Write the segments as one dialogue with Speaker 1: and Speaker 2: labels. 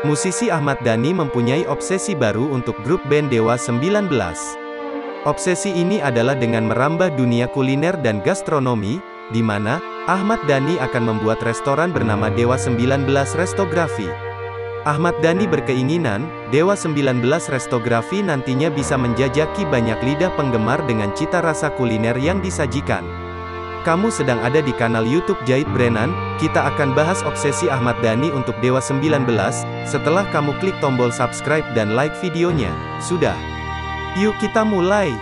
Speaker 1: Musisi Ahmad Dhani mempunyai obsesi baru untuk grup band Dewa 19. Obsesi ini adalah dengan merambah dunia kuliner dan gastronomi, di mana Ahmad Dhani akan membuat restoran bernama Dewa 19 Restografi. Ahmad Dhani berkeinginan, Dewa 19 Restografi nantinya bisa menjajaki banyak lidah penggemar dengan cita rasa kuliner yang disajikan. Kamu sedang ada di kanal YouTube Jahit Brenan, kita akan bahas obsesi Ahmad Dhani untuk Dewa 19, setelah kamu klik tombol subscribe dan like videonya. Sudah. Yuk kita mulai.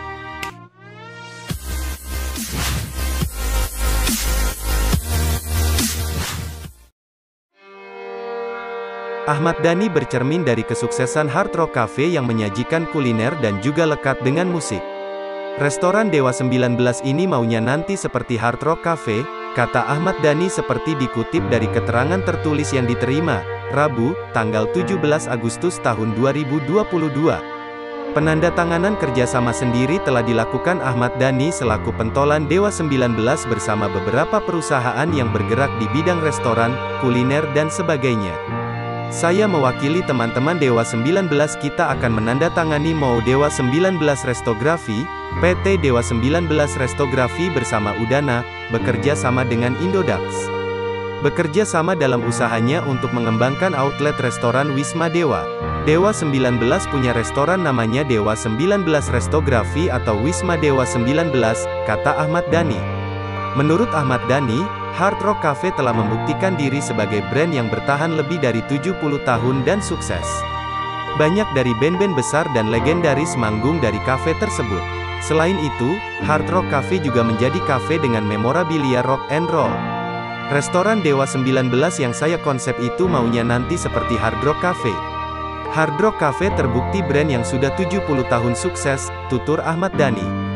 Speaker 1: Ahmad Dhani bercermin dari kesuksesan Hard Rock Cafe yang menyajikan kuliner dan juga lekat dengan musik. Restoran Dewa 19 ini maunya nanti seperti Hard Rock Cafe, kata Ahmad Dhani seperti dikutip dari keterangan tertulis yang diterima, Rabu, tanggal 17 Agustus tahun 2022. Penandatanganan kerjasama sendiri telah dilakukan Ahmad Dhani selaku pentolan Dewa 19 bersama beberapa perusahaan yang bergerak di bidang restoran, kuliner dan sebagainya. Saya mewakili teman-teman Dewa 19 kita akan menandatangani mau Dewa 19 Restografi, PT Dewa 19 Restografi bersama Udana, bekerja sama dengan Indodax. Bekerja sama dalam usahanya untuk mengembangkan outlet restoran Wisma Dewa. Dewa 19 punya restoran namanya Dewa 19 Restografi atau Wisma Dewa 19, kata Ahmad Dhani. Menurut Ahmad Dhani, Hard Rock Cafe telah membuktikan diri sebagai brand yang bertahan lebih dari 70 tahun dan sukses. Banyak dari band-band besar dan legendaris manggung dari cafe tersebut. Selain itu, Hard Rock Cafe juga menjadi cafe dengan memorabilia rock and roll. Restoran Dewa 19 yang saya konsep itu maunya nanti seperti Hard Rock Cafe. Hard Rock Cafe terbukti brand yang sudah 70 tahun sukses, tutur Ahmad Dhani.